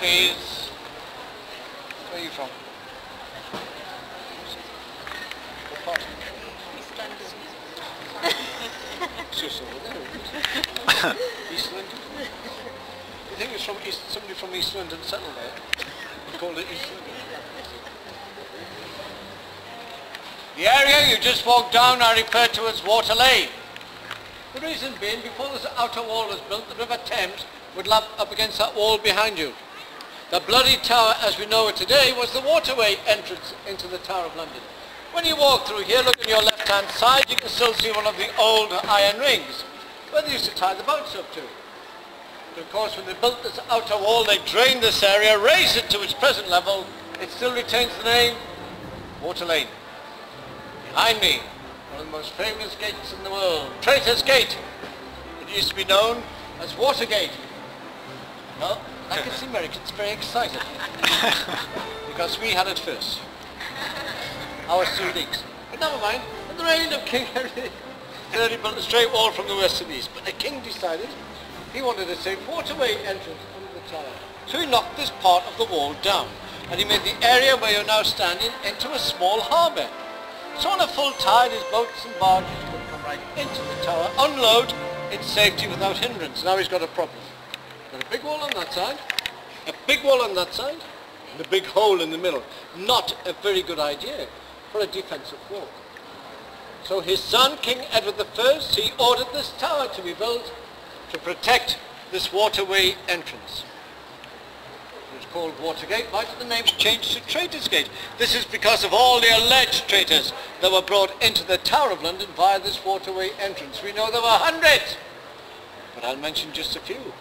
please. Where are you from? What part? It's just over there, isn't it? East London. You think it's from East, somebody from East London settled there? They called it East London. The area you just walked down are referred to as Water Lane. The reason being, before this outer wall was built, the River Thames would lap up against that wall behind you. The Bloody Tower, as we know it today, was the waterway entrance into the Tower of London. When you walk through here, look on your left-hand side, you can still see one of the old iron rings, where they used to tie the boats up to. But of course, when they built this outer wall, they drained this area, raised it to its present level. It still retains the name Water Lane. Behind me, one of the most famous gates in the world, Traitor's Gate. It used to be known as Watergate. Well, I can see Americans very excited because we had it first. Our two leaks. But never mind, in the reign of King Henry III, built a straight wall from the west and east. But the king decided he wanted a safe waterway entrance under the tower. So he knocked this part of the wall down and he made the area where you're now standing into a small harbour. So on a full tide, his boats and barges could come right into the tower, unload in safety without hindrance. Now he's got a problem. Got a big wall on that side, a big wall on that side, and a big hole in the middle. Not a very good idea for a defensive wall. So his son, King Edward I, he ordered this tower to be built to protect this waterway entrance. It was called Watergate. Why did the name change to Traitors Gate? This is because of all the alleged traitors that were brought into the Tower of London via this waterway entrance. We know there were hundreds, but I'll mention just a few.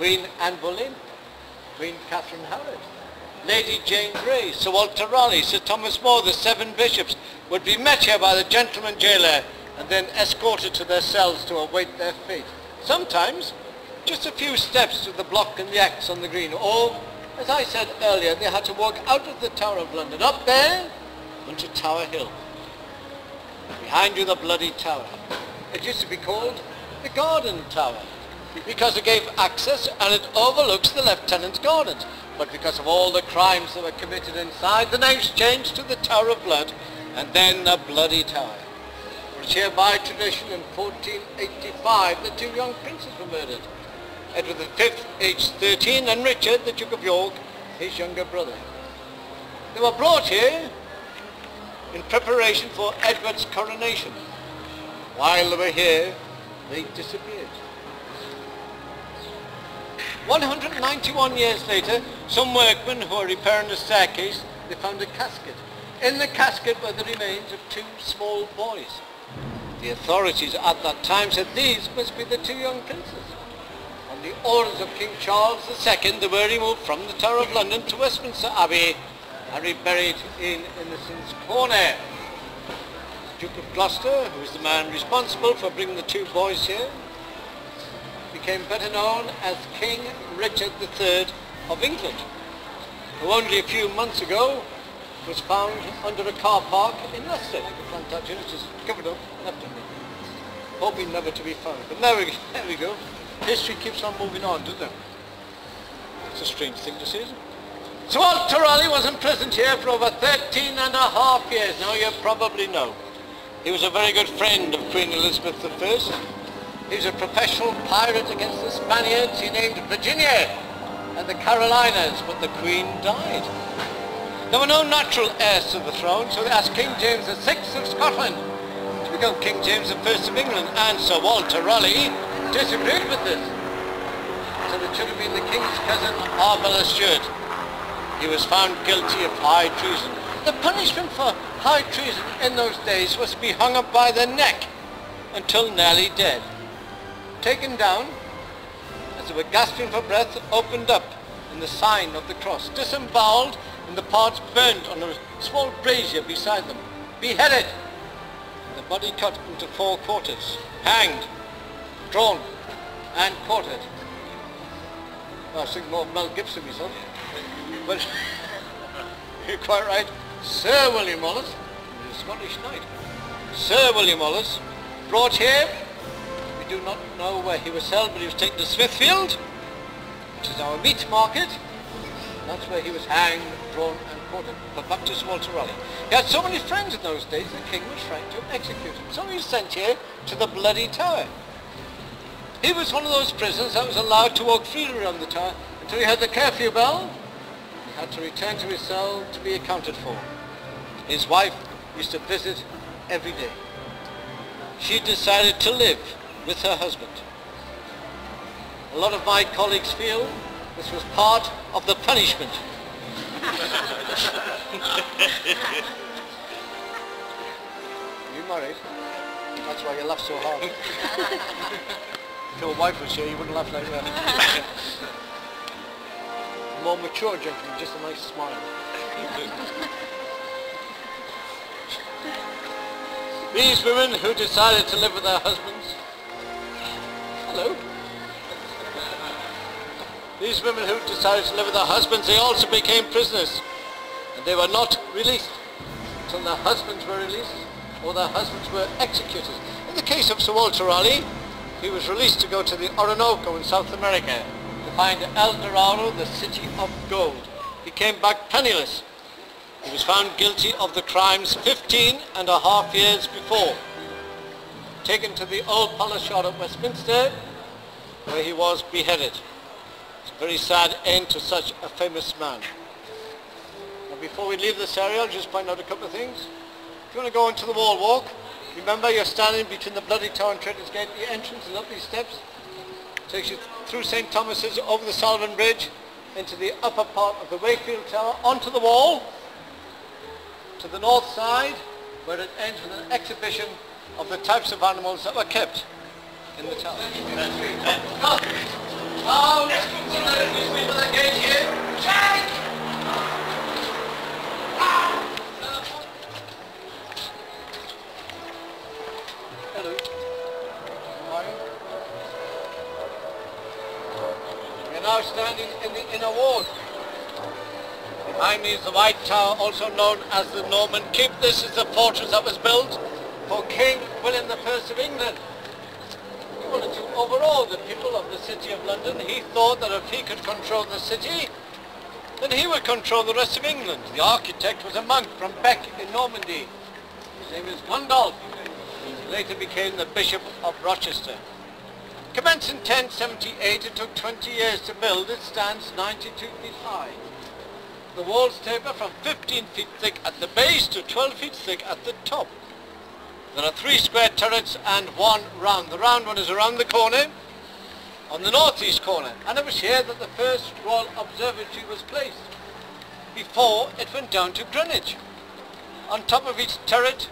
Queen Anne Boleyn, Queen Catherine Howard, Lady Jane Grey, Sir Walter Raleigh, Sir Thomas More, the seven bishops would be met here by the gentleman jailer and then escorted to their cells to await their fate. Sometimes just a few steps to the block and the axe on the green, or, as I said earlier, they had to walk out of the Tower of London, up there, onto Tower Hill. Behind you, the bloody tower. It used to be called the Garden Tower, because it gave access and it overlooks the Lieutenant's Gardens. But because of all the crimes that were committed inside, the name's changed to the Tower of Blood, and then the Bloody Tower. It was here by tradition in 1485 the two young princes were murdered. Edward V, aged 13, and Richard, the Duke of York, his younger brother. They were brought here in preparation for Edward's coronation. While they were here, they disappeared. 191 years later, some workmen who were repairing the staircase, they found a casket. In the casket were the remains of two small boys. The authorities at that time said these must be the two young princes. On the orders of King Charles II, they were removed from the Tower of London to Westminster Abbey and reburied in Innocents Corner. Duke of Gloucester, who was the man responsible for bringing the two boys here, became better known as King Richard III of England, who only a few months ago was found under a car park in Leicester. Plantagenet is just covered up left. Hoping never to be found. But there we, there we go. History keeps on moving on, doesn't it? It's a strange thing to it? So Walter Raleigh was imprisoned here for over 13 and a half years. Now you probably know. He was a very good friend of Queen Elizabeth I. He was a professional pirate against the Spaniards. He named Virginia and the Carolinas, but the Queen died. There were no natural heirs to the throne, so they asked King James VI of Scotland to become King James I of England, and Sir Walter Raleigh disagreed with this. So it should have been the King's cousin, Arbella Stewart. He was found guilty of high treason. The punishment for high treason in those days was to be hung up by the neck until nearly dead. Taken down, as they were gasping for breath, opened up in the sign of the cross, disemboweled and the parts burnt on a small brazier beside them, beheaded, the body cut into four quarters, hanged, drawn, and quartered. I was thinking more of Mel Gibson myself, but you're quite right. Sir William Wallace, the Scottish knight, Sir William Wallace, brought here, do not know where he was held, but he was taken to Smithfield, which is our meat market. That's where he was hanged, drawn and quartered. Back to Walter Raleigh. He had so many friends in those days, the king was trying to execute him. So he was sent here to the Bloody Tower. He was one of those prisoners that was allowed to walk freely around the tower until he heard the curfew bell. He had to return to his cell to be accounted for. His wife used to visit every day. She decided to live with her husband. A lot of my colleagues feel this was part of the punishment. you married? That's why you laugh so hard. if your wife was here, you wouldn't laugh like that. More mature gentleman, just a nice smile. These women who decided to live with their husbands. Hello. These women who decided to live with their husbands, they also became prisoners. And they were not released until their husbands were released or their husbands were executed. In the case of Sir Walter Raleigh, he was released to go to the Orinoco in South America to find El Dorado, the city of gold. He came back penniless. He was found guilty of the crimes 15 and a half years before. Taken to the old palace yard at Westminster, where he was beheaded. It's a very sad end to such a famous man. Now before we leave this area, I'll just point out a couple of things. If you want to go into the wall walk, remember you're standing between the Bloody Tower and Traitors Gate, the entrance is up these steps. Takes you through St. Thomas's, over the Sullivan Bridge, into the upper part of the Wakefield Tower, onto the wall, to the north side, where it ends with an exhibition of the types of animals that were kept in the tower. Let's go to the people that gate here. Check! Hello. We're now standing in the inner ward. Behind me is the White Tower, also known as the Norman Keep. This is the fortress that was built for King William I of England. He wanted to overawe the people of the City of London. He thought that if he could control the city, then he would control the rest of England. The architect was a monk from Bec in Normandy. His name is Gundulf. He later became the Bishop of Rochester. Commenced in 1078, it took 20 years to build. It stands 92 feet high. The walls taper from 15 feet thick at the base to 12 feet thick at the top. There are three square turrets and one round. The round one is around the corner, on the northeast corner. And it was here that the first Royal Observatory was placed, before it went down to Greenwich. On top of each turret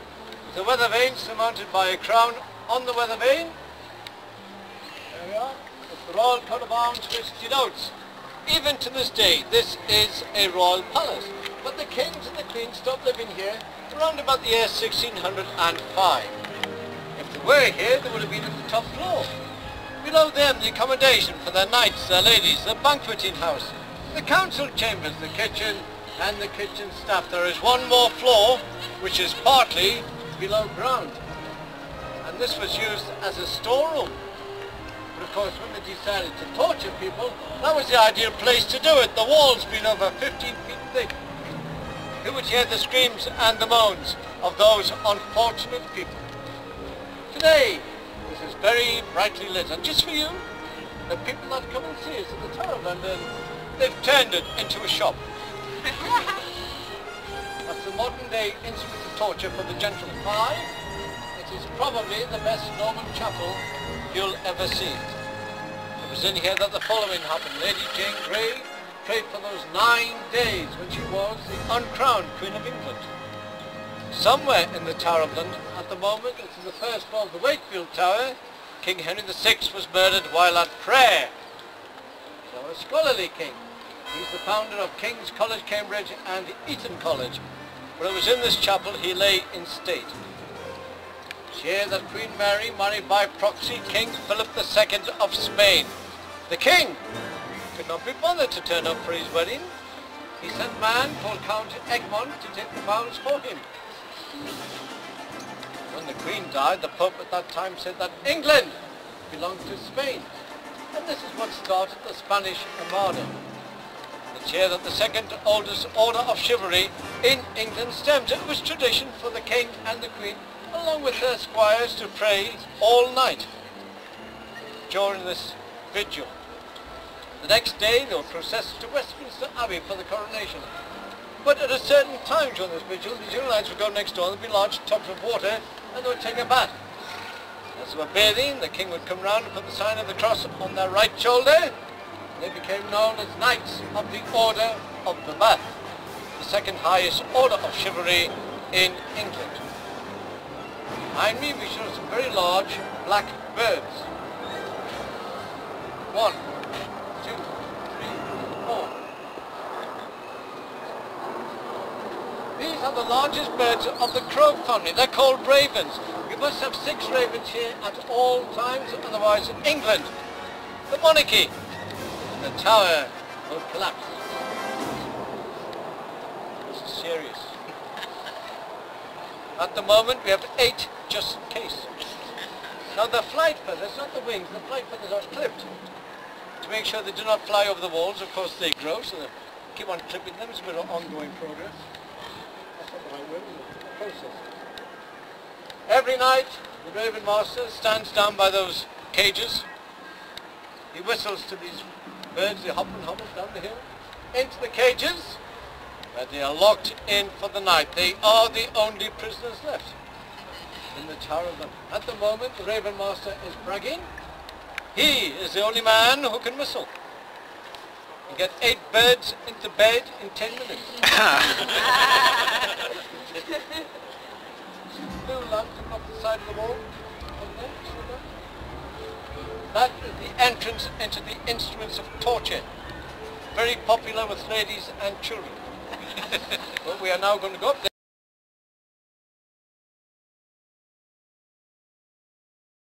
a weather vane surmounted by a crown on the weather vane. There we are. The Royal coat of arms which denotes even to this day, this is a royal palace. But the kings and the queens stopped living here around about the year 1605. If they were here, they would have been at the top floor. Below them, the accommodation for their knights, their ladies, the banqueting house, the council chambers, the kitchen, and the kitchen staff. There is one more floor, which is partly below ground. And this was used as a storeroom. But of course, when they decided to torture people, that was the ideal place to do it. The walls being over 15 feet thick. Who would hear the screams and the moans of those unfortunate people? Today, this is very brightly lit, and just for you, the people that come and see us at the Tower of London, they've turned it into a shop. That's the modern day instrument of torture for the gentle eye. It is probably the best Norman chapel you'll ever see. It was in here that the following happened. Lady Jane Grey prayed for those nine days when she was the uncrowned Queen of England. Somewhere in the Tower of London at the moment, this is the first floor of the Wakefield Tower, King Henry VI was murdered while at prayer. So a scholarly king. He's the founder of King's College, Cambridge and Eton College. When it was in this chapel, he lay in state. Here that Queen Mary married by proxy King Philip II of Spain. The king could not be bothered to turn up for his wedding. He sent a man called Count Egmont to take the vows for him. When the Queen died, the Pope at that time said that England belonged to Spain. And this is what started the Spanish Armada. It's here that the second oldest order of chivalry in England stems. It was tradition for the king and the queen, along with their squires, to pray all night during this vigil. The next day they will process to Westminster Abbey for the coronation. But at a certain time during this vigil, the young would go next door and there'd be large tubs of water and they would take a bath. As they were bathing, the king would come round and put the sign of the cross on their right shoulder. They became known as Knights of the Order of the Bath, the second highest order of chivalry in England. Behind me we show some very large black birds. One, two, three, four. These are the largest birds of the crow family. They're called ravens. We must have six ravens here at all times, otherwise England, the monarchy, the tower will collapse. This is serious. At the moment we have eight just in case. Now the flight feathers, not the wings, the flight feathers are clipped to make sure they do not fly over the walls. Of course they grow, so they keep on clipping them. It's a bit of ongoing progress. That's not the right Every night the Raven Master stands down by those cages. He whistles to these birds, they hop and hobble down the hill, into the cages, where they are locked in for the night. They are the only prisoners left in the Tower of London. At the moment, the Raven Master is bragging. He is the only man who can whistle. You get eight birds into bed in ten minutes. Blue lamps up the side of the wall. That is the entrance into the instruments of torture. Very popular with ladies and children. but we are now going to go up there.